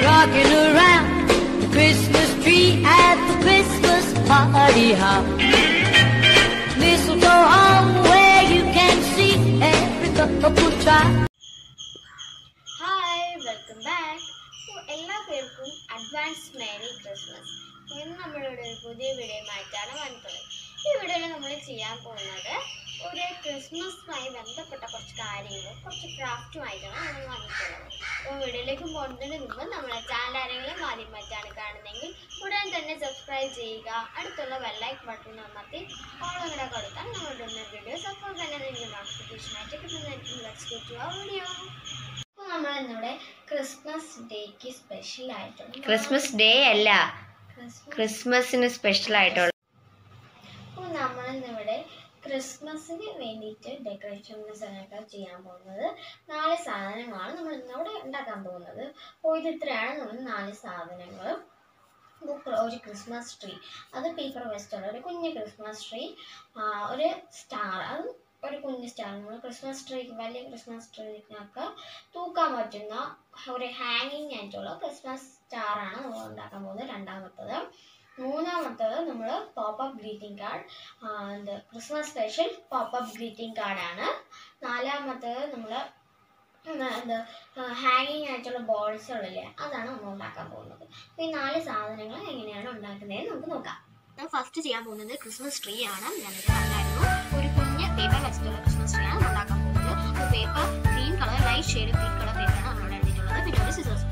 Rocking around the Christmas tree at the Christmas party hop. Mistletoe hung where you can see every couple try. Hi welcome back എല്ലാ പേർക്കും advance merry Christmas ഇന്ന് നമ്മളിവിടെ ഒരു പുതിയ വീഡിയോയുമായിട്ടാണ് വന്നിട്ടുള്ളത് ഈ വീഡിയോയിൽ നമ്മൾ ചെയ്യാൻ പോകുന്നത് ഒരു ക്രിസ്മസുമായി ബന്ധപ്പെട്ട കുറച്ച് കാര്യങ്ങളും കുറച്ച് ക്രാഫ്റ്റുമായിട്ടാണ് നമ്മൾ വന്നിട്ടുള്ളത്. അപ്പോൾ വീഡിയോയിലേക്ക് പോകുന്നതിന് മുമ്പ് നമ്മളെ ചാനൽ ആരെങ്കിലും ആദ്യമായിട്ടാണ് കാണുന്നതെങ്കിൽ ഉടൻ തന്നെ സബ്സ്ക്രൈബ് ചെയ്യുക. അടുത്തുള്ള ബെല്ലൈക്ക് ബട്ടൺ അമർത്തി ഓളം കൂടെ കൊടുത്താൽ നമ്മളുടെ വീഡിയോസ് അപ്പോൾ തന്നെ നിങ്ങൾക്ക് നോട്ടിഫിക്കേഷനായിട്ട് ആ വീഡിയോ അപ്പോൾ നമ്മൾ ഇന്നിവിടെ ക്രിസ്മസ് ഡേക്ക് സ്പെഷ്യൽ ആയിട്ടുള്ള ക്രിസ്മസ് ഡേ അല്ല. ക്രിസ്മസ് ക്രിസ്മസിന് സ്പെഷ്യൽ ആയിട്ടുള്ള അപ്പോൾ നമ്മൾ ഇന്നിവിടെ ക്രിസ്മസിന് വേണ്ടിയിട്ട് ഡെക്കറേഷൻസ് ഒക്കെ ചെയ്യാൻ പോകുന്നത്. നാല് സാധനങ്ങളാണ് നമ്മൾ ഇന്നോടെ ഉണ്ടാക്കാൻ പോകുന്നത്. അപ്പോൾ ഇത് ഇത്രയാണ് നമ്മൾ നാല് സാധനങ്ങൾ ഒരു ക്രിസ്മസ് ട്രീ അത് പേപ്പർ വെസ്റ്റുള്ള ഒരു കുഞ്ഞ് ക്രിസ്മസ് ട്രീ ഒരു സ്റ്റാർ അത് ഒരു കുഞ്ഞ് സ്റ്റാർ നമ്മൾ ക്രിസ്മസ് ട്രീ വലിയ ക്രിസ്മസ് ട്രീനൊക്കെ തൂക്കാൻ പറ്റുന്ന ഒരു ഹാങ്ങിങ് ആയിട്ടുള്ള ക്രിസ്മസ് സ്റ്റാറാണ് നമ്മൾ ഉണ്ടാക്കാൻ പോകുന്നത് രണ്ടാമത്തത്. മൂന്നാമത്തത് നമ്മൾ പോപ്പപ്പ് ഗ്രീറ്റിംഗ് കാർഡ് എന്ത് Christmas special pop up greeting കാർഡാണ് നാലാമത്തത് നമ്മൾ എന്താ ഹാങ്ങിങ് ആയിട്ടുള്ള ബോൾസ് ബോൾസുകളില്ലേ അതാണ് നമ്മൾ ഉണ്ടാക്കാൻ പോകുന്നത്. ഈ നാല് സാധനങ്ങൾ എങ്ങനെയാണ് ഉണ്ടാക്കുന്നതെന്ന് നമുക്ക് നോക്കാം. ഞാൻ ഫസ്റ്റ് ചെയ്യാൻ പോകുന്നത് ക്രിസ്മസ് ട്രീ ആണ്. ഞാൻ പറഞ്ഞായിരുന്നു. ഒരു കുഞ്ഞ് പേപ്പർ വെച്ചിട്ടുള്ള ക്രിസ്മസ് ട്രീ ആണ് ഉണ്ടാക്കാൻ പോകുന്നത്. ഒരു paper green colour light shade green colour പേപ്പറാണ് നമ്മൾ എഴുതിയിട്ടുള്ളത് പിന്നെ ഒരു സിസേഴ്സ്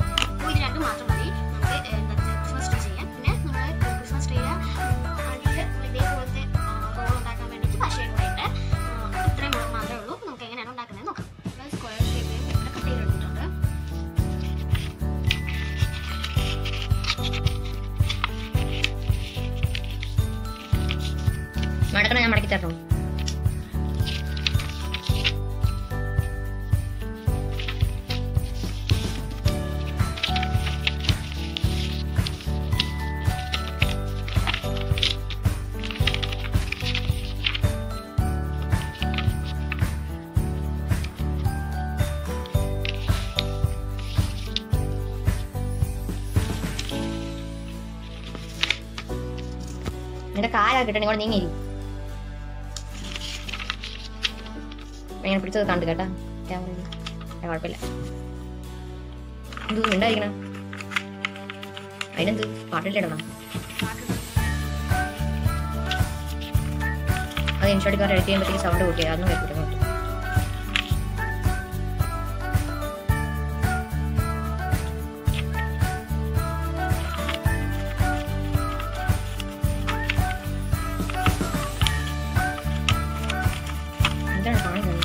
ഇത് രണ്ടും മാത്രം മതി. മടക്കണം ഞാൻ മടക്കി തരണം നിന്റെ കാലൊക്കെ കിട്ടണം ഇങ്ങോട്ട് നീങ്ങി ഇങ്ങനെ പിടിച്ചത് കണ്ടു കേട്ടാ. ക്യാമറ കുഴപ്പമില്ല. എന്ത് ഉണ്ടായിരിക്കണം? അതിനെന്ത്? പാട്ടിലിടണം അത് ഇൻഷോട്ടിക്കാർ എഡിറ്റ് ചെയ്യുമ്പോഴത്തേക്ക് സൗണ്ട് കൂട്ടി അതൊന്നും കേൾക്കില്ല. എന്താണ് കാണിക്കുന്നത്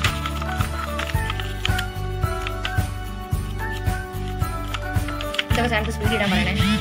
का सैम्पल्स भी कीड़ा मारना है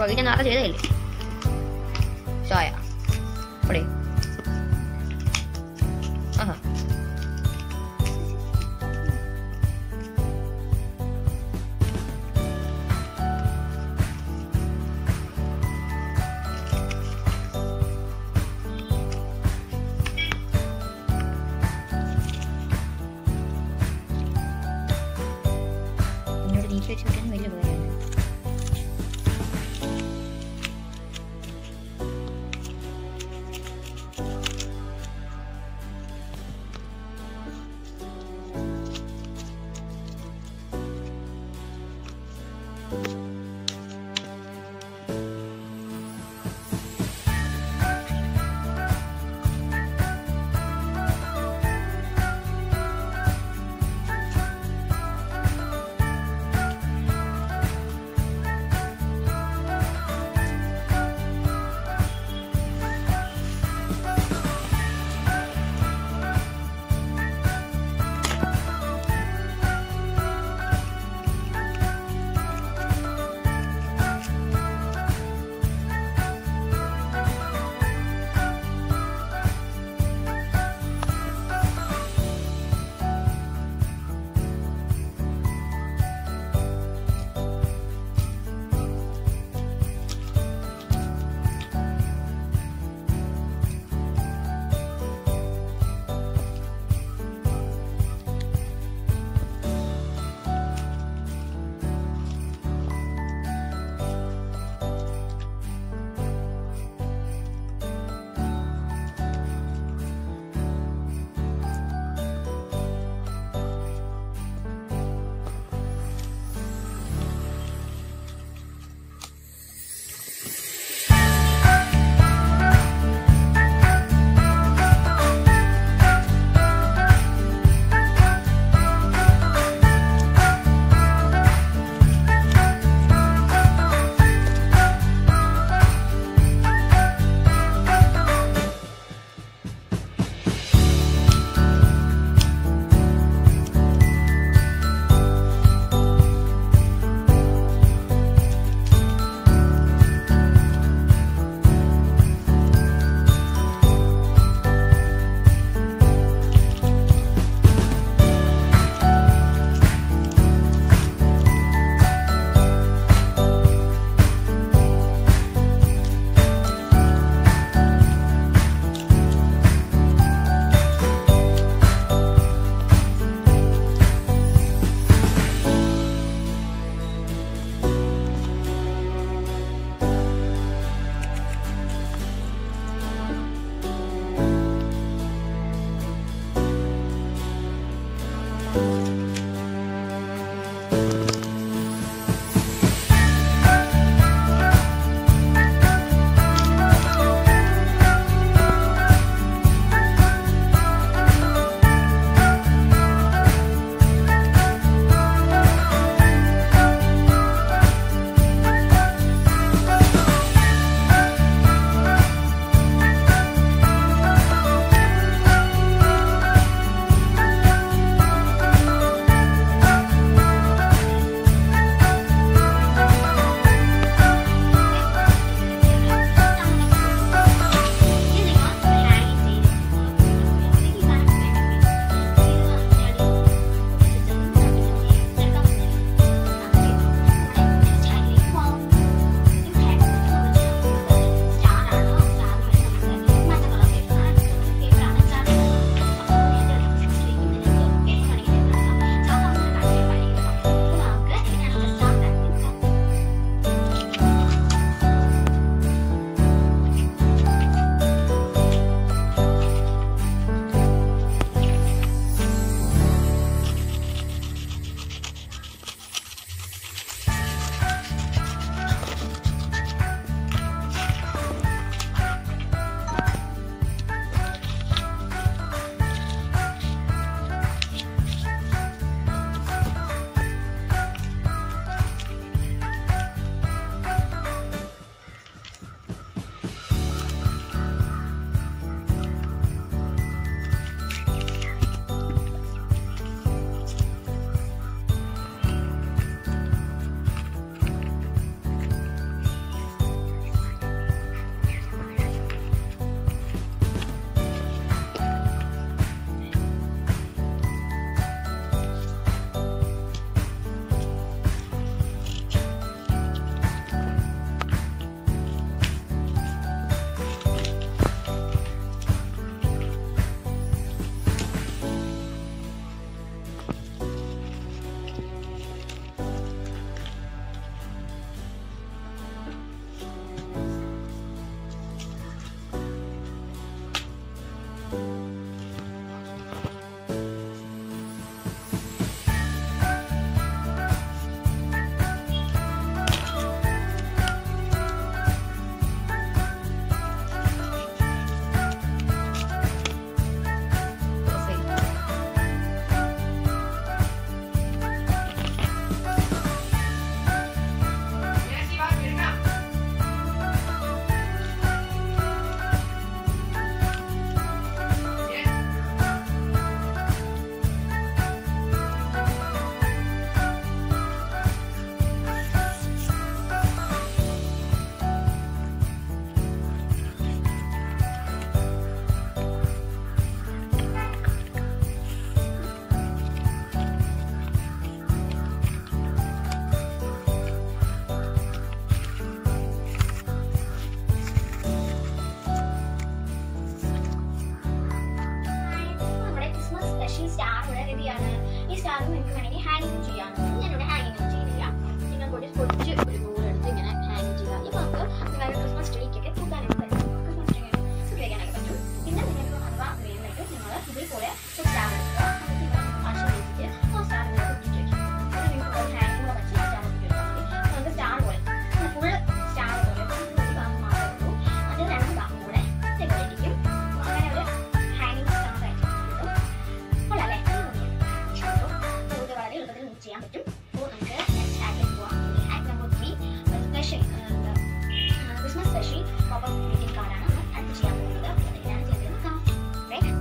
വൈകിട്ട് നാളെ ചെയ്തതല്ലേ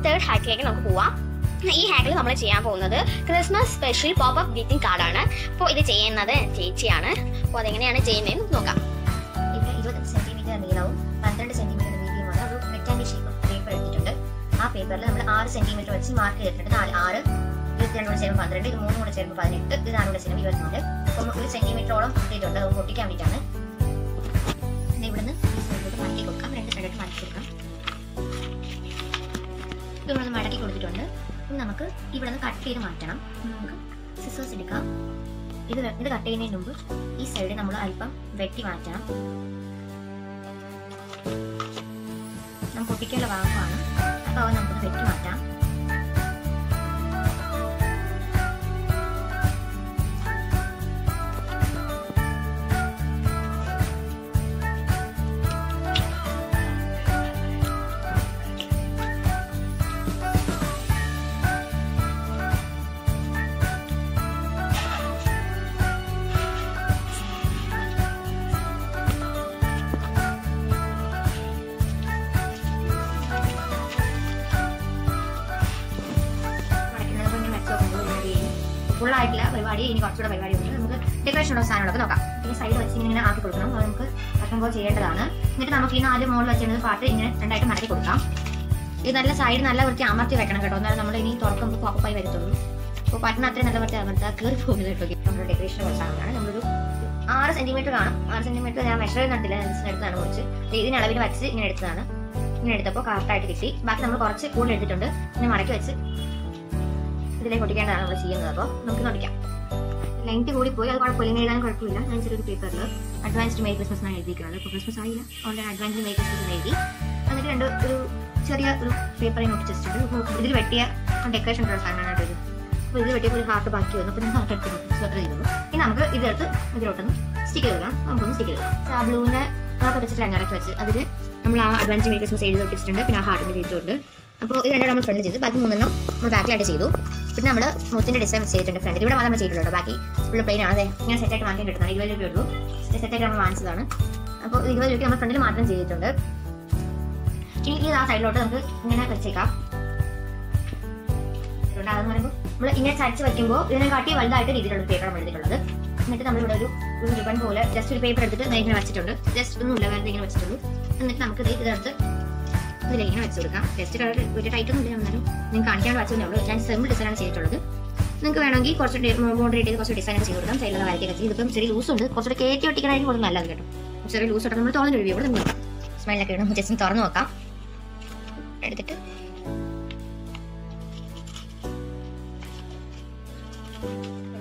തേർഡ് ഹാക്കിലേക്ക് നമുക്ക് പോവാം. ഈ ഹാക്കിൽ നമ്മൾ ചെയ്യാൻ പോകുന്നത് Christmas special pop up greeting ആണ്. അപ്പോൾ ഇത് ചെയ്യുന്നത് ചേച്ചിയാണ്. അപ്പോൾ അതെങ്ങനെയാണ് ചെയ്യുന്നതെന്ന് നോക്കാം. ഇവിടെ ഇരുപത് സെന്റിമീറ്റർ നീളവും പന്ത്രണ്ട് സെന്റിമീറ്റർ വീതിയുമുള്ള ഒരു റെക്ടാങ്കിൾ ഷേപ്പ് പേപ്പർ എടുത്തിട്ടുണ്ട്. ആ പേപ്പറിൽ നമ്മൾ ആറ് സെന്റിമീറ്റർ വെച്ച് മാർക്ക് ചെയ്തിട്ടുണ്ട്. നാല് ആറ് ഇരുപത്തിരണ്ട് കൂടെ ചേരുമ്പോൾ പന്ത്രണ്ട് ഇത് മൂന്ന് കൂടെ ചേരുമ്പോൾ പതിനെട്ട് ഇത് നാല് കൂടെ ചേരുമ്പോൾ ഇരുപത്തിനാല്. അപ്പം ഒരു സെന്റിമീറ്ററോളം കിട്ടിയിട്ടുണ്ട്. അത് പൊട്ടിക്കാൻ വേണ്ടിയിട്ടാണ്. ഇവിടുന്ന് മടക്കി കൊടുത്തിട്ടുണ്ട്. ഇനി നമുക്ക് ഇവിടെ നിന്ന് കട്ട് ചെയ്ത് മാറ്റണം. നമുക്ക് സിസേഴ്സ് എടുക്കാം. ഇത് ഇത് കട്ട് ചെയ്യുന്നതിന് മുമ്പ് ഈ സൈഡ് നമ്മൾ അല്പം വെട്ടി മാറ്റണം. നമുക്ക് ഒട്ടിക്കേണ്ട ഭാഗമാണ്. അപ്പോൾ നമുക്ക് വെട്ടി മാറ്റാം. ഇനി കുറച്ചുകൂടെ പരിപാടി ഉണ്ട് നമുക്ക് ഡെക്കറേഷൻ ഉള്ള സാധനങ്ങളൊക്കെ നോക്കാം. ഈ സൈഡ് വെച്ച് ഇങ്ങനെ ആക്കി കൊടുക്കണം. അത് നമുക്ക് പറ്റുമ്പോൾ ചെയ്യേണ്ടതാണ്. എന്നിട്ട് നമുക്ക് ഈ ആദ്യം മോളിൽ വെച്ചിരുന്നത് പാട്ട് ഇങ്ങനെ രണ്ടായിട്ട് മടക്കി കൊടുക്കാം. ഇത് നല്ല സൈഡ് നല്ല വൃത്തി അമർത്തി വെക്കണം കേട്ടോ. എന്നാലും നമ്മൾ ഇനി തുറക്കുമ്പോൾ പോക്കപ്പായി വരുത്തുള്ളൂ. അപ്പോൾ പാട്ടിന് അത്രയും നല്ല വൃത്തി അമർത്താൽ കയറി പോകുന്നത് കേട്ടോ. നമ്മുടെ ഡെക്കറേഷൻ ഉള്ള സാധനമാണ് നമ്മളൊരു ആറ് സെന്റിമീറ്റർ കാണും. ആറ് സെന്റിമീറ്റർ ഞാൻ മെഷർ ചെയ്തിട്ടില്ല. എടുത്താണ് കുറച്ച്. ഇതിന് അളവിൽ വെച്ച് ഇങ്ങനെ എടുത്തതാണ്. ഇങ്ങനെ എടുത്തപ്പോൾ കറക്റ്റായിട്ട് കിട്ടി. ബാക്കി നമ്മൾ കുറച്ച് കൂടുതൽ എടുത്തിട്ടുണ്ട്. പിന്നെ മടക്കി വെച്ച് ഇതിലേക്ക് ഒട്ടിക്കേണ്ടതാണ് നമ്മൾ ചെയ്യുന്നത്. അപ്പോൾ നമുക്ക് നോക്കാം. ലെങ്ത് കൂടി പോയി അത് കുഴപ്പമില്ല. എഴുതാൻ കുഴപ്പമില്ല. ഞാൻ ചെറിയൊരു പേപ്പറിൽ അഡ്വാൻസ്ഡ് മെയ് ക്രിസ്മസ് എന്നാണ് എഴുതിയിരിക്കുന്നത്. ഇപ്പോൾ ക്രിസ്മസ് ആയില്ല. അതുകൊണ്ട് അഡ്വാൻസ്ഡ് മെയ് ക്രിസ്മസ് എഴുതി. എന്നിട്ട് രണ്ട് ഒരു ചെറിയ ഒരു പേപ്പറിൽ ഒട്ടിച്ചിട്ടുണ്ട് ഇതിൽ വെട്ടിയ ഡെക്കറേഷൻ ഉള്ള സാധനമാണ് ഇത്. അപ്പോൾ ഇത് വെട്ടിയപ്പോൾ ഒരു ഹാർട്ട് ബാക്കി വന്നു. അപ്പോൾ ഹാർട്ട് എടുത്ത് സ്വെറ്റർ ചെയ്തു ഇനി നമുക്ക് ഇതെടുത്ത് ഇതിലോട്ടൊന്ന് സ്റ്റിക്ക് ചെയ്തതാണ് നമുക്കൊന്ന് സ്റ്റിക്ക് ചെയ്തു ആ ബ്ലൂവിനെ വെച്ചിട്ട് രണ്ടാക്കി വെച്ച് അതിൽ നമ്മൾ ആ അഡ്വാൻസ് മെയ് ക്രിസ്മസ് എഴുതി ഒട്ടിച്ചിട്ടുണ്ട് പിന്നെ ആ ഹാർട്ടിന്റെ ചെയ്തിട്ടുണ്ട് അപ്പോൾ ഇത് രണ്ടെണ്ണം നമ്മൾ ഫ്രണ്ട് ചെയ്തു. ബാക്കി മൂന്നെണ്ണം നമ്മൾ ബാക്കിലായിട്ട് ചെയ്തു. പിന്നെ നമ്മൾ മൂത്തിന്റെ ഡിസൈൻ ചെയ്തിട്ടുണ്ട് ഫ്രണ്ട് ഇവിടെ മാത്രം നമ്മൾ ചെയ്തിട്ടുള്ളൂ ബാക്കി ഫുൾ പ്ലെയിൻ ആണ്. അതെ ഇങ്ങനെ സെറ്റായിട്ട് വാങ്ങി കിട്ടുന്നത് ഇരുപത് രൂപയേ ഉള്ളൂ. സെറ്റായിട്ട് നമ്മൾ വാങ്ങിച്ചതാണ്. അപ്പോൾ ഇരുപത് രൂപയ്ക്ക് നമ്മൾ ഫ്രണ്ടിൽ മാത്രം ചെയ്തിട്ടുണ്ട്. ഇനി ഈ ആ സൈഡിലോട്ട് നമുക്ക് ഇങ്ങനെ വെച്ചേക്കാം. അതെന്ന് പറയുമ്പോൾ നമ്മൾ ഇങ്ങനെ ചരച്ച് വയ്ക്കുമ്പോൾ ഇതിനെ കാട്ടി വലുതായിട്ട് രീതിയിലുള്ള പേപ്പർ നമ്മൾ എടുത്തിട്ടുള്ളത്. എന്നിട്ട് നമ്മൾ ഇവിടെ ഒരു ഒരു റിബൺ പോലെ ജസ്റ്റ് ഒരു പേപ്പർ എടുത്തിട്ട് ഇങ്ങനെ വെച്ചിട്ടുണ്ട് ജസ്റ്റ് ഒന്നുമില്ല വെറുതെ ഇങ്ങനെ വെച്ചിട്ടുള്ളൂ എന്നിട്ട് നമുക്ക് ഇത് ഇതെടുത്ത് ഇതിലേക്ക് ഇങ്ങനെ വെച്ച് കൊടുക്കാം? ടെസ്റ്റ് കളർ ഒരു ടൈറ്റ് ഒന്നും ഇല്ല എന്നാലും നിങ്ങൾക്ക് കാണിക്കാൻ വെച്ചതേ ഉള്ളൂ ഞാൻ സിമ്പിൾ ഡിസൈനാണ് ചെയ്തിട്ടുള്ളത്. നിങ്ങൾക്ക് വേണമെങ്കിൽ കുറച്ച് മോഡറേറ്റ് ചെയ്ത് കുറച്ച് ഡിസൈൻ ചെയ്ത് കൊടുക്കാം. സൈഡിലുള്ള വരയ്ക്കൊക്കെ ചെയ്ത് ഇതിപ്പം ചെറിയ ലൂസ് ഉണ്ട്. കുറച്ചുകൂടെ കയറ്റി ഒട്ടിക്കണമെങ്കിൽ കൂടുതൽ നല്ലത് കേട്ടോ. ചെറിയ ലൂസ് ഇട്ടാൽ നമ്മൾ തുറന്നു റിവ്യൂ ഇവിടെ നോക്കാം സ്മൈലൊക്കെ ഇടും ജസ്റ്റ് തുറന്നു നോക്കാം. എടുത്തിട്ട്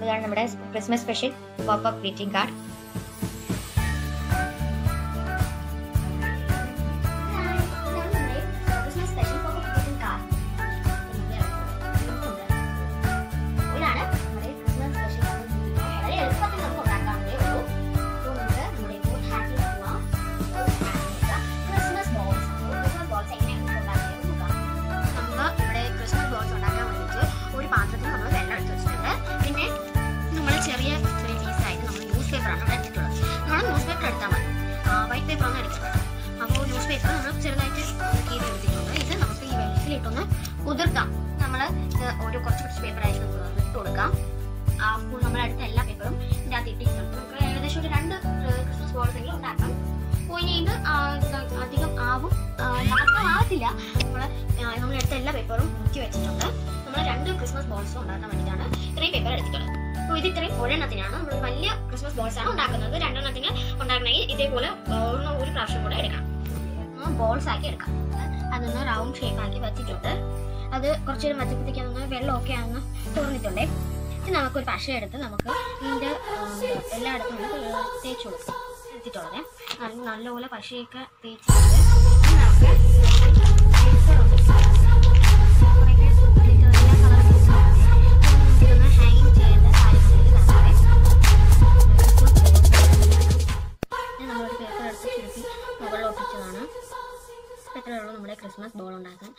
ഇതാണ് നമ്മുടെ Christmas special pop greeting card പേപ്പറാണ് എടുക്കുന്നത് അപ്പോൾ ന്യൂസ് പേപ്പർ നമ്മൾ ചെറുതായിട്ട് കീറി എടുത്തിട്ടുണ്ട് ഇത് നമുക്ക് ഈ വെള്ളത്തിലിട്ടൊന്ന് കുതിർക്കാം. നമ്മൾ ഓരോ കുറച്ച് കുറച്ച് പേപ്പറായിട്ട് നമുക്ക് ഇട്ട് കൊടുക്കാം. അപ്പോൾ നമ്മൾ അടുത്ത എല്ലാ പേപ്പറും ഇതിന്റെ അകത്ത് ഇട്ടിട്ടുണ്ട് നമുക്ക് ഏകദേശം ഒരു രണ്ട് ക്രിസ്മസ് ബോൾസെങ്കിലും ഉണ്ടാക്കാം അപ്പോൾ ഇനി ഇത് അധികം ആവും. ആവത്തില്ല. നമ്മൾ എടുത്ത എല്ലാ പേപ്പറും മുക്കി വെച്ചിട്ടുണ്ട്. നമ്മൾ രണ്ട് ക്രിസ്മസ് ബോൾസും ഉണ്ടാക്കാൻ വേണ്ടിയിട്ടാണ് ഇത്രയും പേപ്പർ എടുത്തിട്ടുള്ളത്. അപ്പോൾ ഇത് ഇത്രയും ഒരെണ്ണത്തിനാണ് നമ്മൾ വലിയ ക്രിസ്മസ് ബോൾസ് ആണ് ഉണ്ടാക്കുന്നത്. രണ്ടെണ്ണത്തിന് ഉണ്ടാക്കണമെങ്കിൽ ഇതേപോലെ ഒന്ന് ഒരു പ്രാവശ്യം കൂടെ എടുക്കണം. ബോൾസ് ആക്കി എടുക്കാം. അതൊന്ന് റൗണ്ട് ഷേപ്പ് ആക്കി വെച്ചിട്ടുണ്ട്. അത് കുറച്ച് നേരം വെള്ളം അതൊന്ന് വെള്ളമൊക്കെ ആണെന്ന് തോന്നിയിട്ടുണ്ടേ ഇത് നമുക്കൊരു പശ എടുത്ത് നമുക്ക് ഇതിന്റെ എല്ലായിടത്തും തേച്ച് കൊടുക്കാം. എടുത്തിട്ടുള്ളത്. നല്ലപോലെ പശയൊക്കെ തേച്ചിട്ടുണ്ട്. ക്രിസ്മസ് ബോൾ ഉണ്ടാക്കാൻ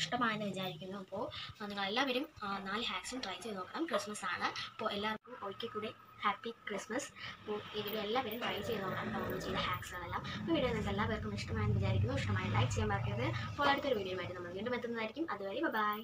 ഇഷ്ടമായെന്ന് വിചാരിക്കുന്നു. അപ്പോൾ നിങ്ങൾ എല്ലാവരും നാല് ഹാക്സും ട്രൈ ചെയ്ത് നോക്കണം. ക്രിസ്മസ് ആണ്. അപ്പോൾ എല്ലാവർക്കും ഒരിക്കൽ കൂടി ഹാപ്പി ക്രിസ്മസ് അപ്പോൾ ഈ വീഡിയോ എല്ലാവരും ട്രൈ ചെയ്ത് നോക്കണം ഡൗൺലോഡ് ചെയ്ത ഹാക്സുകളെല്ലാം അപ്പോൾ വീഡിയോ നിങ്ങൾക്ക് എല്ലാവർക്കും ഇഷ്ടമായെന്ന് വിചാരിക്കുന്നു. ഇഷ്ടമായി ലൈക്ക് ചെയ്യാൻ മറക്കരുത്. അപ്പോൾ അടുത്തൊരു വീഡിയോ ആയിട്ട് നമ്മൾ വീണ്ടും എത്തുന്നതായിരിക്കും. അതുവരെ ബൈ